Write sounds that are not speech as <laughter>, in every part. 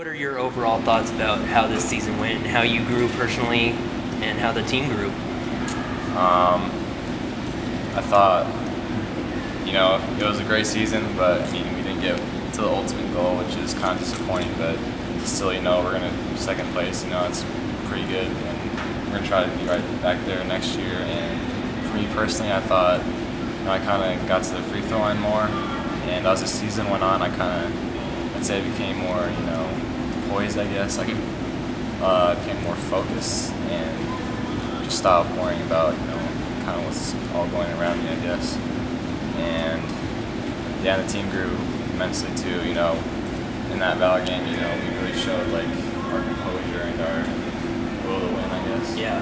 What are your overall thoughts about how this season went, how you grew personally, and how the team grew? Um, I thought, you know, it was a great season, but I mean, we didn't get to the ultimate goal, which is kind of disappointing. But still, you know, we're gonna second place. You know, it's pretty good, and we're gonna try to be right back there next year. And for me personally, I thought, you know, I kind of got to the free throw line more, and as the season went on, I kind of, I'd say, became more, you know, poised. I guess I uh, became more focused and just stopped worrying about, you know, kind of what's all going around me, I guess. And yeah, the team grew immensely too. You know, in that Valor game, you know, we really showed like our composure and our will to win, I guess. Yeah.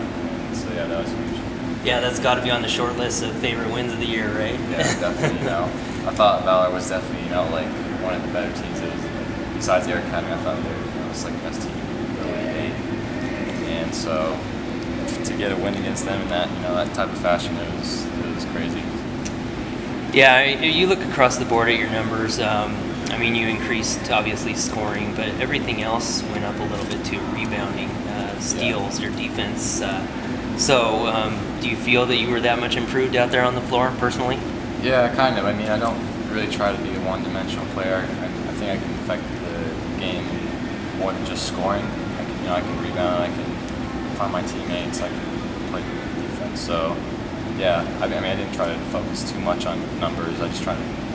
So yeah, that was huge. Yeah, that's got to be on the short list of favorite wins of the year, right? Yeah, definitely. You know, <laughs> I thought Valor was definitely you know like one of the better teams. It was, besides the Air Academy, I thought they were you know, the best team in the league. And so to get a win against them in that you know that type of fashion, it was it was crazy. Yeah, I- you look across the board at your numbers. Um, I mean, you increased obviously scoring, but everything else went up a little bit too. Rebounding, uh, steals, your defense. Uh, so, um, do you feel that you were that much improved out there on the floor personally? Yeah, kind of. I mean, I don't really try to be a one-dimensional player. I, I think I can affect the game more than just scoring. I can, you know, I can rebound. I can find my teammates. I can play defense. So, yeah. I mean, I mean, I didn't try to focus too much on numbers. I just tried to